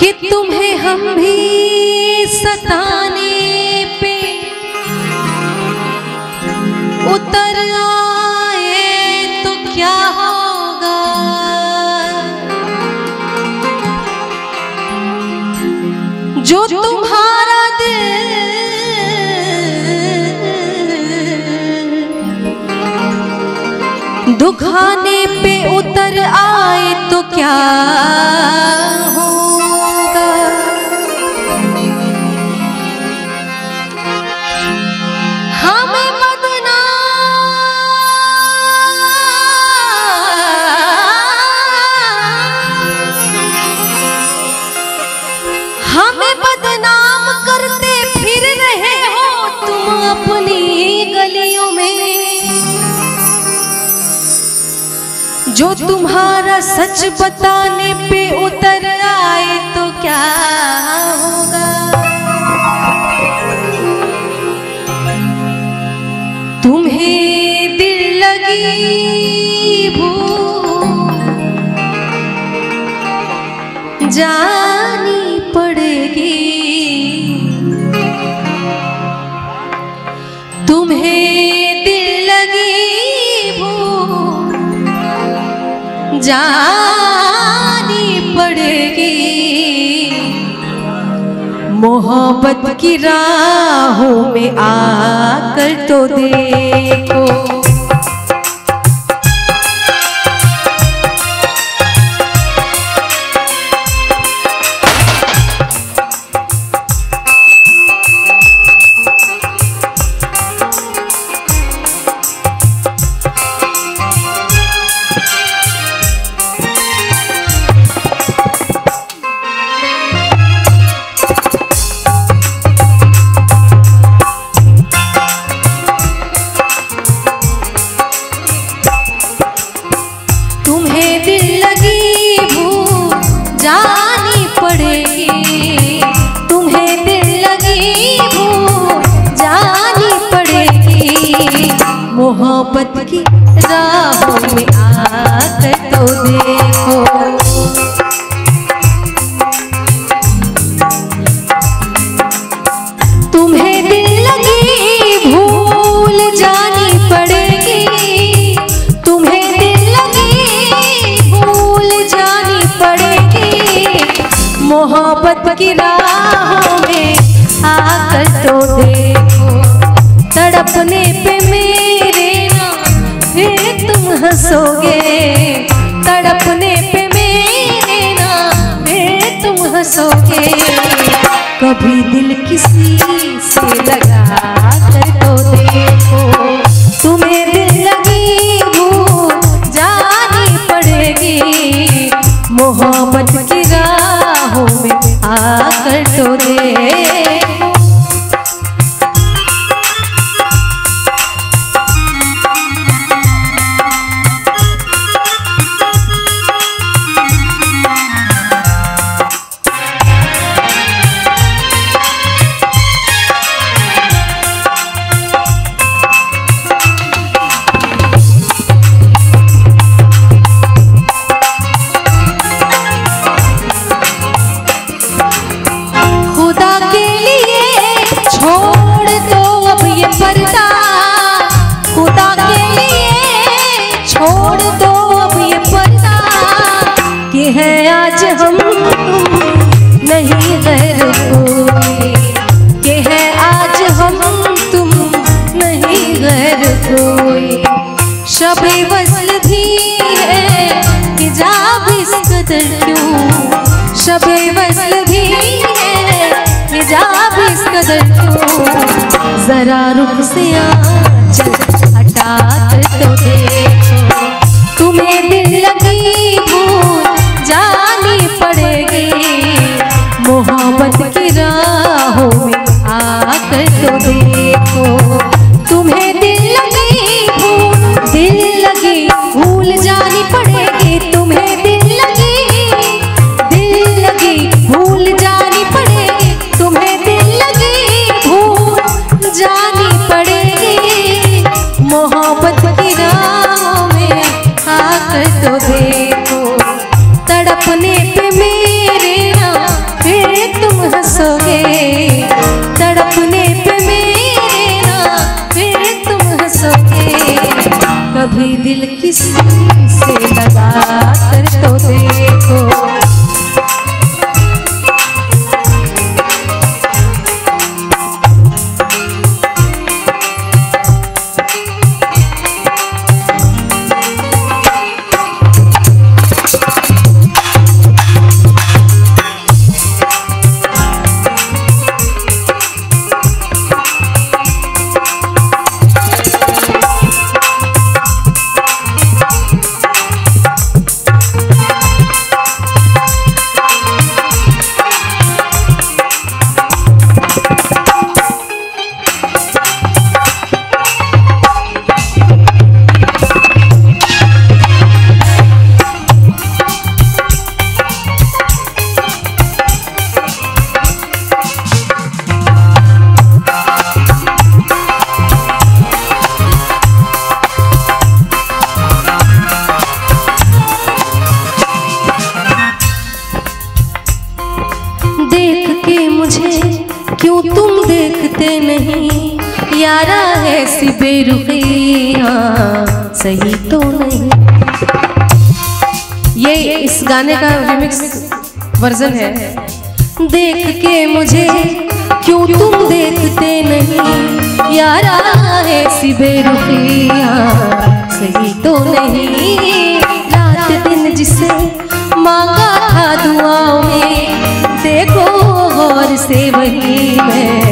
कि तुम्हें हम भी सताने पे उतर आए तो क्या होगा? जो तुम्हारा दिल दुखाने पे उतर आए तो क्या होगा? सच बताने पे उतर आए तो क्या जानी पड़ेगी। मोहब्बत की राहों में आकर तो देखो मोहब्बत की राहों में आकर तो देखो। तुम्हें दिल लगी भूल जानी मोहब्बत राहों में आकर तो देखो। तड़पने पे हंसोगे तड़पने पे मेरे ना फिर तुम हंसोगे। कभी दिल किसी आज हम नहीं कोई कि है आज हम तुम नहीं वसल भी है कि जा इस कदर क्यों? शबे वसल भी है कि जा इस कदर क्यों? जरा रुख से आंचल हटा कर तो देखो। की राहों में। दिल किसी बेरुखिया। सही तो नहीं। ये इस गाने का रिमिक्स वर्जन है। देख के मुझे क्यों तुम देखते नहीं? यारा ऐसी बेरुखिया। सही तो नहीं। रात दिन जिसे मांगा था दुआओं में, देखो और से वही मैं।